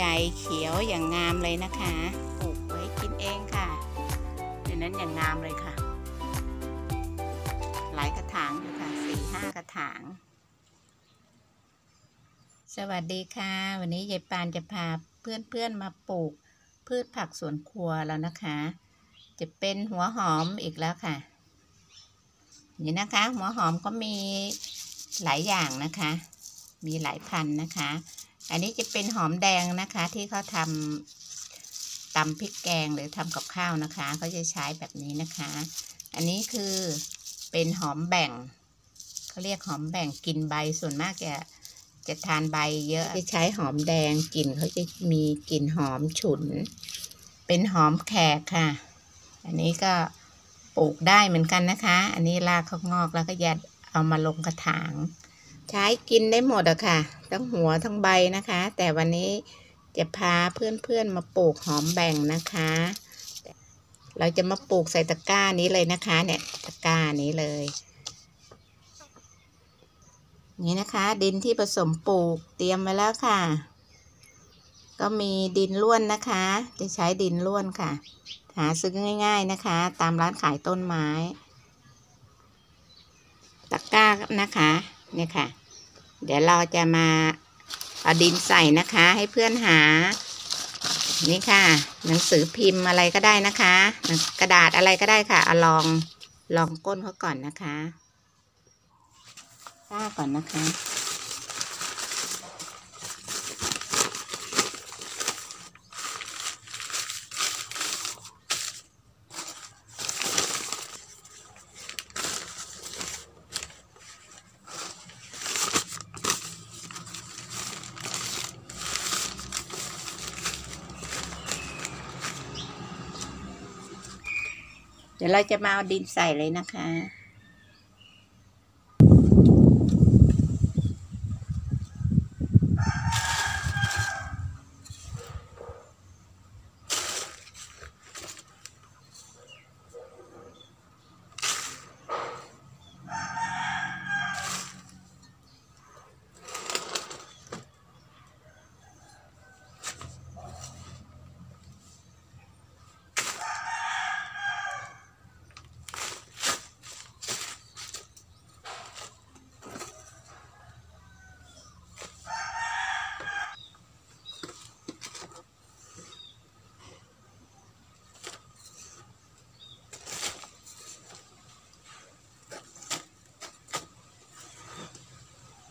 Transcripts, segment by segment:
ใหญ่เขียวอย่างงามเลยนะคะปลูกไว้กินเองค่ะดังนั้นอย่างงามเลยค่ะ หลายกระถางอยู่ค่ะสี่ห้ากระถาง สวัสดีค่ะ วันนี้ยายปานจะพาเพื่อนๆมาปลูก พืชผักสวนครัวแล้วนะคะ จะเป็นหัวหอมอีกแล้วค่ะ นี่นะคะ หัวหอมก็มีหลายอย่างนะคะ มีหลายพันธุ์นะคะ อันนี้จะเป็นหอมแดงนะคะ ที่เขาทำตำพริกแกงหรือทำกับข้าวนะคะเขาจะใช้แบบนี้นะคะ อันนี้คือเป็นหอมแบ่งเขาเรียกหอมแบ่งกินใบส่วนมากจะจะทานใบเยอะจะใช้หอมแดงกลิ่นเขาจะมีกลิ่นหอมฉุน เป็นหอมแขกค่ะ อันนี้ก็ปลูกได้เหมือนกันนะคะ อันนี้รากเขางอกแล้วก็ยัดเอามาลงกระถาง ใช้กินได้หมดอะค่ะ ทั้งหัวทั้งใบนะคะ แต่วันนี้จะพาเพื่อนๆมาปลูกหอมแบ่งนะคะ เราจะมาปลูกใส่ตะกร้านี้เลยนะคะ เนี่ยตะกร้านี้เลย นี่นะคะ ดินที่ผสมปลูกเตรียมไว้แล้วค่ะ ก็มีดินล้วนนะคะ จะใช้ดินล้วนค่ะ หาซื้อง่าย ๆนะคะ ตามร้านขายต้นไม้ ตะกร้านะคะ เนี่ยค่ะ เดี๋ยวเราจะมาเอาดินใส่นะคะ ให้เพื่อนหา นี่ค่ะ หนังสือพิมพ์อะไรก็ได้นะคะ กระดาษอะไรก็ได้ค่ะเอาลองลองก้นเขาก่อนนะคะก้าก่อนนะคะ เดี๋ยวเราจะมาเอาดินใส่เลยนะคะ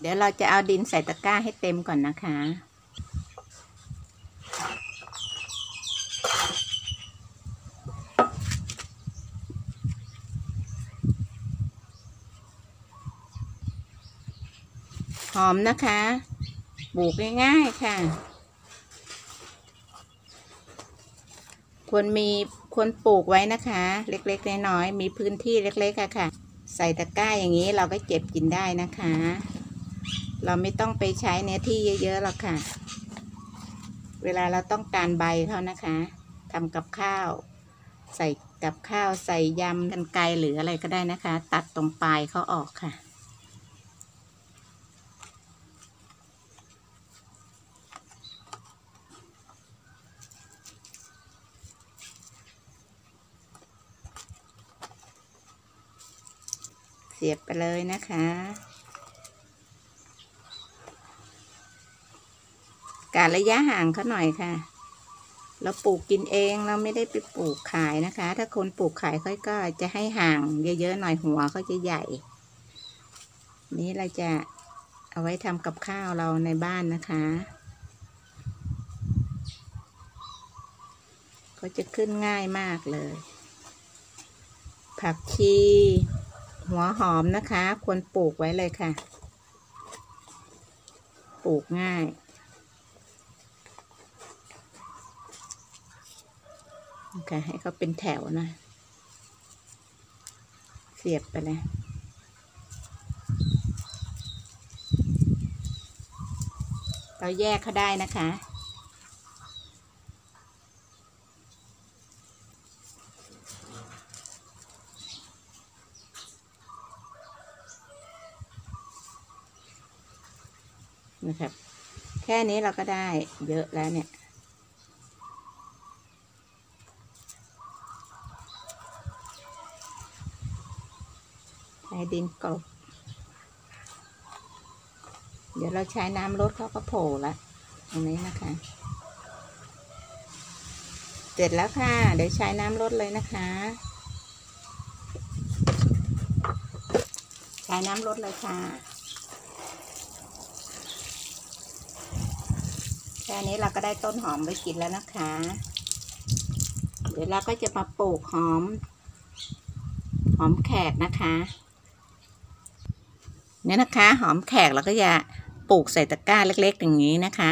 ดี๋ยวเราจะเอาดินใส่ตะกร้าให้เต็มก่อนนะคะ หอมนะคะปลูกง่ายๆค่ะ ควรมีควรปลูกไว้นะคะ เล็กๆน้อยๆมีพื้นที่เล็กๆอะค่ะ ใส่ตะกร้าอย่างนี้เราก็เก็บกินได้นะคะ เราไม่ต้องไปใช้เนื้อที่เยอะๆหรอกค่ะ เวลาเราต้องการใบเขานะคะทำกับข้าว ใส่กับข้าวใส่ยำกันไกรหรืออะไรก็ได้นะคะ ตัดตรงปลายเขาออกค่ะ เสียบไปเลยนะคะ การระยะห่างเขาหน่อยค่ะ เราปลูกกินเองเราไม่ได้ไปปลูกขายนะคะ ถ้าคนปลูกขายเขาก็จะให้ห่างเยอะๆหน่อยหัวเขาจะใหญ่ นี้เราจะเอาไว้ทำกับข้าวเราในบ้านนะคะก็จะขึ้นง่ายมากเลย ผักชี หัวหอมนะคะ ควรปลูกไว้เลยค่ะ ปลูกง่าย ค่ะ ให้เขาเป็นแถวนะ เสียบไปเลยเราแยกเขาได้นะคะ นะครับแแค่นี้เราก็ได้เยอะแล้วเนี่ย ใช้ดินกลบเดี๋ยวเราใช้น้ำลดเขาก็โผล่ละตรงนี้นะคะ เสร็จแล้วค่ะ เดี๋ยวใช้น้ำลดเลยนะคะ ใช้น้ำลดเลยค่ะ แค่นี้เราก็ได้ต้นหอมไว้กินแล้วนะคะ เดี๋ยวเราก็จะมาปลูกหอม หอมแขกนะคะ เนี่ยนะคะ หอมแขกเราก็จะปลูกใส่ตะกร้าเล็ก ๆ อย่างนี้นะคะ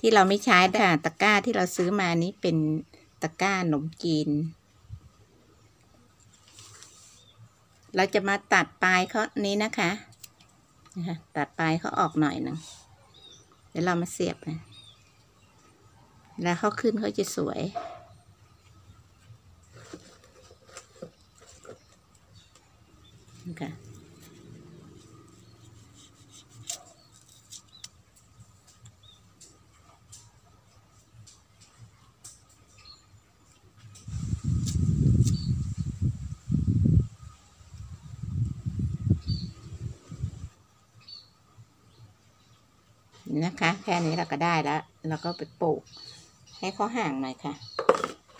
ที่เราไม่ใช้ด่าตะกร้าที่เราซื้อมานี้เป็นตะกร้าขนมจีน เราจะมาตัดปลายเขานี้นะคะนะคะตัดปลายเขาออกหน่อยหนึ่งเดี๋ยวเรามาเสียบนะแล้วเขาขึ้นเขาจะสวยน นะคะ แค่นี้เราก็ได้แล้วเราก็ไปปลูก ให้เขาห่างหน่อยค่ะ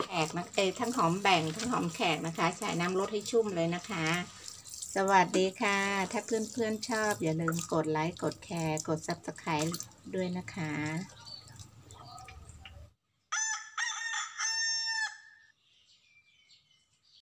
แขกนะเอทั้งหอมแบ่งทั้งหอมแขกนะคะ ใช้น้ำรดให้ชุ่มเลยนะคะ สวัสดีค่ะ ถ้าเพื่อนๆชอบ อย่าลืมกดไลค์ กดแชร์ กดซับสไคร b ์ด้วยนะคะ